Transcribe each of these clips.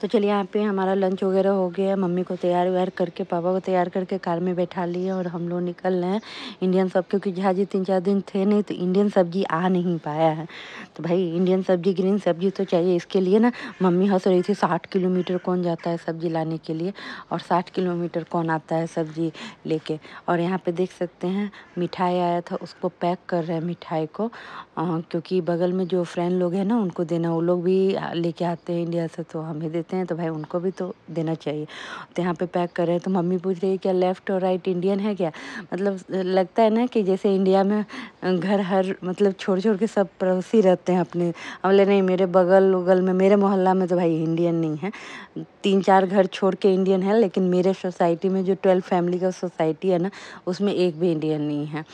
तो चलिए यहाँ पे हमारा लंच वगैरह हो गया। है मम्मी को तैयार व्यार करके, पापा को तैयार करके कार में बैठा लिए और हम लोग निकल रहे हैं इंडियन सब क्योंकि झाजी तीन चार दिन थे नहीं तो इंडियन सब्ज़ी आ नहीं पाया है। तो भाई इंडियन सब्ज़ी ग्रीन सब्ज़ी तो चाहिए। इसके लिए ना मम्मी हंस रही थी, साठ किलोमीटर कौन जाता है सब्ज़ी लाने के लिए? और साठ किलोमीटर कौन आता है सब्ज़ी लेके? और यहाँ पे देख सकते हैं, मिठाई आया था, उसको पैक कर रहे हैं मिठाई को। क्योंकि बगल में जो फ्रेंड लोग हैं ना, उनको देना, वो लोग भी लेके आते हैं इंडिया से तो हमें देते हैं तो भाई उनको भी तो देना चाहिए। तो यहाँ पे पैक कर रहे हैं तो मम्मी पूछ रही है, क्या लेफ़्ट और राइट इंडियन है क्या? मतलब लगता है ना कि जैसे इंडिया में घर हर मतलब छोड़ छोड़ के सब पड़ोसी रहते हैं अपने। बोले नहीं, मेरे बगल उगल में, मेरे मोहल्ला में तो भाई इंडियन नहीं है। तीन चार घर छोड़ के इंडियन है, लेकिन मेरे सोसाइटी में जो ट्वेल्व फैमिली का सोसाइटी है ना, उसमें एक भी इंडियन नहीं है।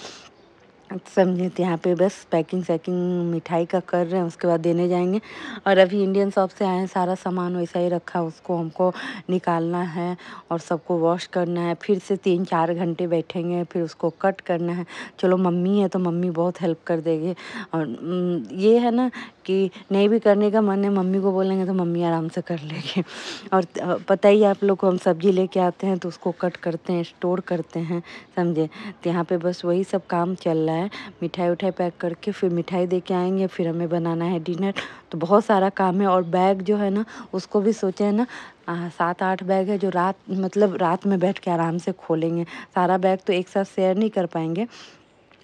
समझे तो यहाँ पे बस पैकिंग, सैकिंग, मिठाई का कर रहे हैं, उसके बाद देने जाएँगे। और अभी इंडियन शॉप से आए हैं, सारा सामान वैसा ही रखा, उसको हमको निकालना है और सबको वॉश करना है। फिर से तीन चार घंटे बैठेंगे, फिर उसको कट करना है। चलो मम्मी है तो मम्मी बहुत हेल्प कर देगी। और ये है ना कि नहीं भी करने का मन है, मम्मी को बोलेंगे तो मम्मी आराम से कर लेगी। और पता ही आप लोग को हम सब्ज़ी लेके आते हैं तो उसको कट करते हैं स्टोर करते हैं, समझे? तो यहाँ पे बस वही सब काम चल रहा है। मिठाई उठाई पैक करके फिर मिठाई दे के आएँगे, फिर हमें बनाना है डिनर। तो बहुत सारा काम है और बैग जो है ना, उसको भी सोचे हैं ना सात आठ बैग है जो रात मतलब रात में बैठ के आराम से खोलेंगे। सारा बैग तो एक साथ शेयर नहीं कर पाएँगे,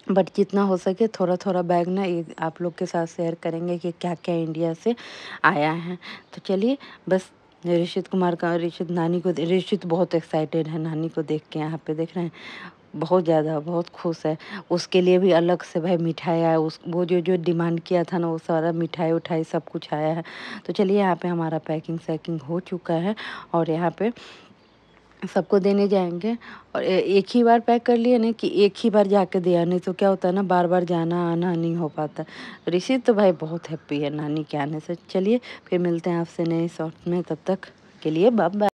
बट जितना हो सके थोड़ा थोड़ा बैग ना आप लोग के साथ शेयर करेंगे कि क्या क्या इंडिया से आया है। तो चलिए, बस ऋषित कुमार का ऋषित नानी को, ऋषित बहुत एक्साइटेड है, नानी को देख के यहाँ पे देख रहे हैं। बहुत ज़्यादा, बहुत खुश है। उसके लिए भी अलग से भाई मिठाई आया, उस, वो जो जो डिमांड किया था ना, वो सारा मिठाई उठाई, सब कुछ आया है। तो चलिए यहाँ पे हमारा पैकिंग, सैकिंग हो चुका है और यहाँ पे सबको देने जाएँगे। और एक ही बार पैक कर लिए ना कि एक ही बार जाके दिया नहीं तो क्या होता है ना बार बार जाना, आना नहीं हो पाता। ऋषि तो भाई बहुत हैप्पी है, नानी के आने से। चलिए, फिर मिलते हैं आपसे नए शॉर्ट में। तब तक के लिए बाय